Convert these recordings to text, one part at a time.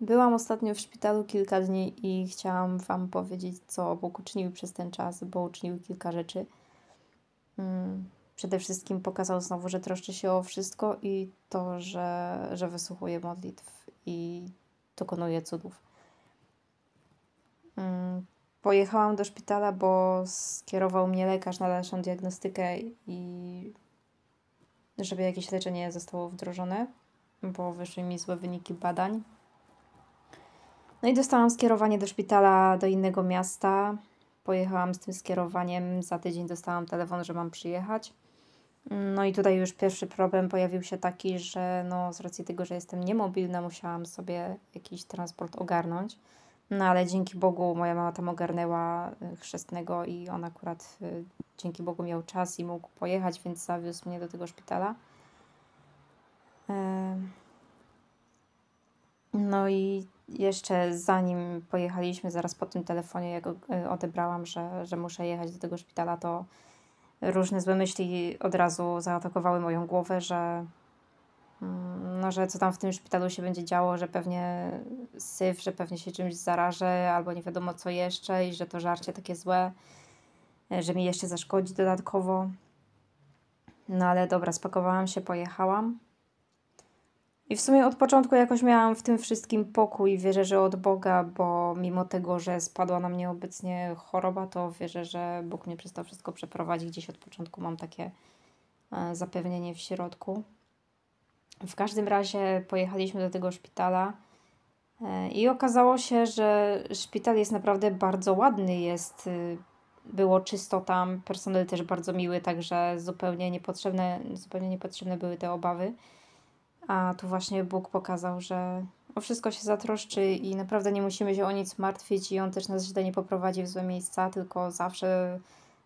Byłam ostatnio w szpitalu kilka dni i chciałam Wam powiedzieć, co Bóg uczynił przez ten czas, bo uczynił kilka rzeczy. Mm, przede wszystkim pokazał znowu, że troszczy się o wszystko i to, że, że wysłuchuje modlitw i dokonuje cudów. Mm, pojechałam do szpitala, bo skierował mnie lekarz na dalszą diagnostykę i żeby jakieś leczenie zostało wdrożone, bo wyszły mi złe wyniki badań. No i dostałam skierowanie do szpitala do innego miasta. Pojechałam z tym skierowaniem. Za tydzień dostałam telefon, że mam przyjechać. No i tutaj już pierwszy problem pojawił się taki, że no z racji tego, że jestem niemobilna, musiałam sobie jakiś transport ogarnąć. No ale dzięki Bogu moja mama tam ogarnęła y, chrzestnego i on akurat y, dzięki Bogu miał czas i mógł pojechać, więc zawiózł mnie do tego szpitala. No i jeszcze zanim pojechaliśmy, zaraz po tym telefonie, jak y, odebrałam, że, że muszę jechać do tego szpitala, to różne złe myśli od razu zaatakowały moją głowę, że mm, no, że co tam w tym szpitalu się będzie działo, że pewnie syf, że pewnie się czymś zarażę, albo nie wiadomo co jeszcze i że to żarcie takie złe, że mi jeszcze zaszkodzi dodatkowo. No ale dobra, spakowałam się, pojechałam. I w sumie od początku jakoś miałam w tym wszystkim pokój. Wierzę, że od Boga, bo mimo tego, że spadła na mnie obecnie choroba, to wierzę, że Bóg mnie przez to wszystko przeprowadzi. Gdzieś od początku mam takie e, zapewnienie w środku. W każdym razie pojechaliśmy do tego szpitala e, i okazało się, że szpital jest naprawdę bardzo ładny. Jest, y, było czysto tam, personel też bardzo miły, także zupełnie niepotrzebne, zupełnie niepotrzebne były te obawy. A tu właśnie Bóg pokazał, że o wszystko się zatroszczy i naprawdę nie musimy się o nic martwić i On też nas źle nie poprowadzi w złe miejsca, tylko zawsze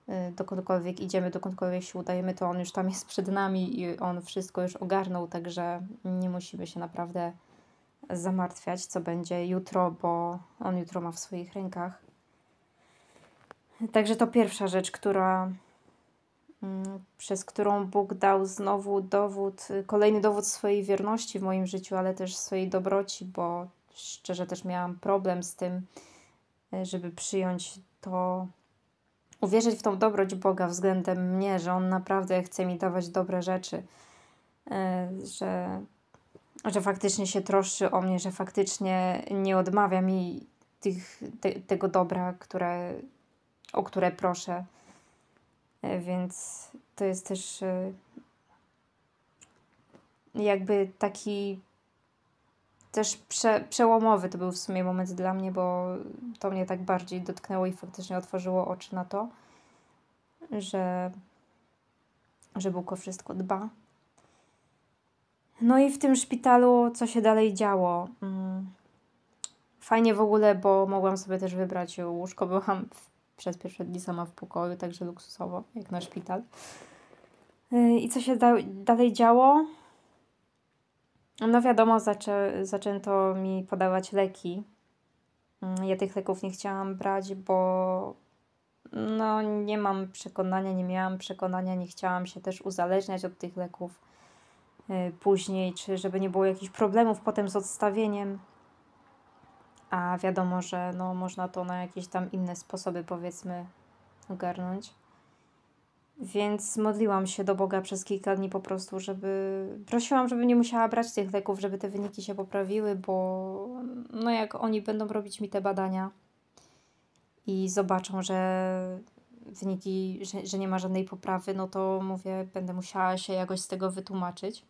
y, dokądkolwiek idziemy, dokądkolwiek się udajemy, to On już tam jest przed nami i On wszystko już ogarnął, także nie musimy się naprawdę zamartwiać, co będzie jutro, bo On jutro ma w swoich rękach. Także to pierwsza rzecz, która przez którą Bóg dał znowu dowód, kolejny dowód swojej wierności w moim życiu, ale też swojej dobroci, bo szczerze też miałam problem z tym, e, żeby przyjąć to, uwierzyć w tą dobroć Boga względem mnie, że On naprawdę chce mi dawać dobre rzeczy, e, że, że faktycznie się troszczy o mnie, że faktycznie nie odmawia mi tych, te, tego dobra, które, o które proszę więc to jest też e, jakby taki też prze, przełomowy to był w sumie moment dla mnie, bo to mnie tak bardziej dotknęło i faktycznie otworzyło oczy na to, że, że Bóg o wszystko dba. No i w tym szpitalu, co się dalej działo? Mm, fajnie w ogóle, bo mogłam sobie też wybrać łóżko. Byłam w przez pierwsze dni sama w pokoju, także luksusowo, jak na szpital. Y, I co się da dalej działo? No wiadomo, zaczę zaczęto mi podawać leki. Mm, ja tych leków nie chciałam brać, bo no nie mam przekonania, nie miałam przekonania, nie chciałam się też uzależniać od tych leków y, później, czy żeby nie było jakichś problemów potem z odstawieniem a wiadomo, że no, można to na jakieś tam inne sposoby, powiedzmy, ogarnąć. Więc modliłam się do Boga przez kilka dni po prostu, żeby. Prosiłam, żeby nie musiała brać tych leków, żeby te wyniki się poprawiły, bo no jak oni będą robić mi te badania i zobaczą, że wyniki, że, że nie ma żadnej poprawy, no to mówię, będę musiała się jakoś z tego wytłumaczyć.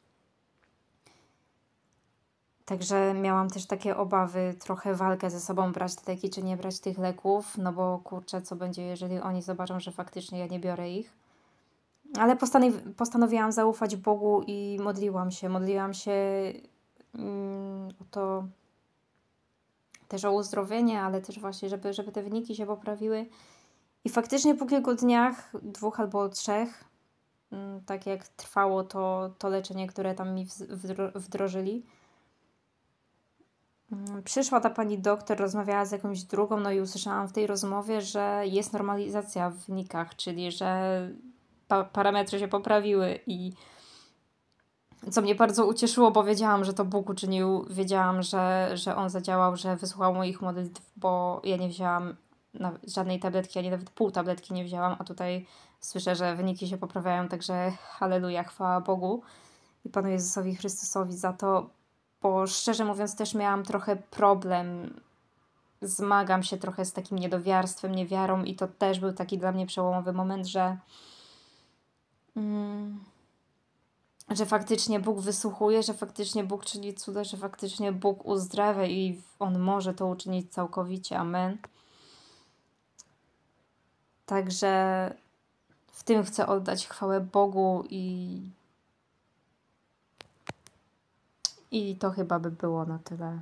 Także miałam też takie obawy, trochę walkę ze sobą brać te leki, czy nie brać tych leków, no bo kurczę, co będzie, jeżeli oni zobaczą, że faktycznie ja nie biorę ich. Ale postanowi postanowiłam zaufać Bogu i modliłam się. Modliłam się mm, o to też o uzdrowienie, ale też właśnie, żeby, żeby te wyniki się poprawiły. I faktycznie po kilku dniach, dwóch albo trzech, mm, tak jak trwało to, to leczenie, które tam mi wdrożyli, Mm, przyszła ta pani doktor, rozmawiała z jakąś drugą, no i usłyszałam w tej rozmowie, że jest normalizacja w wynikach, czyli że pa parametry się poprawiły i Co mnie bardzo ucieszyło, bo wiedziałam, że to Bóg uczynił, wiedziałam, że, że On zadziałał, że wysłuchał moich modlitw, bo ja nie wzięłam żadnej tabletki, ani nawet pół tabletki nie wzięłam, a tutaj słyszę, że wyniki się poprawiają, także halleluja, chwała Bogu i Panu Jezusowi Chrystusowi za to, bo szczerze mówiąc też miałam trochę problem, zmagam się trochę z takim niedowiarstwem, niewiarą i to też był taki dla mnie przełomowy moment, że mm, że faktycznie Bóg wysłuchuje, że faktycznie Bóg czyni cuda, że faktycznie Bóg uzdrawia i On może to uczynić całkowicie. Amen. Także w tym chcę oddać chwałę Bogu i i to chyba by było na tyle.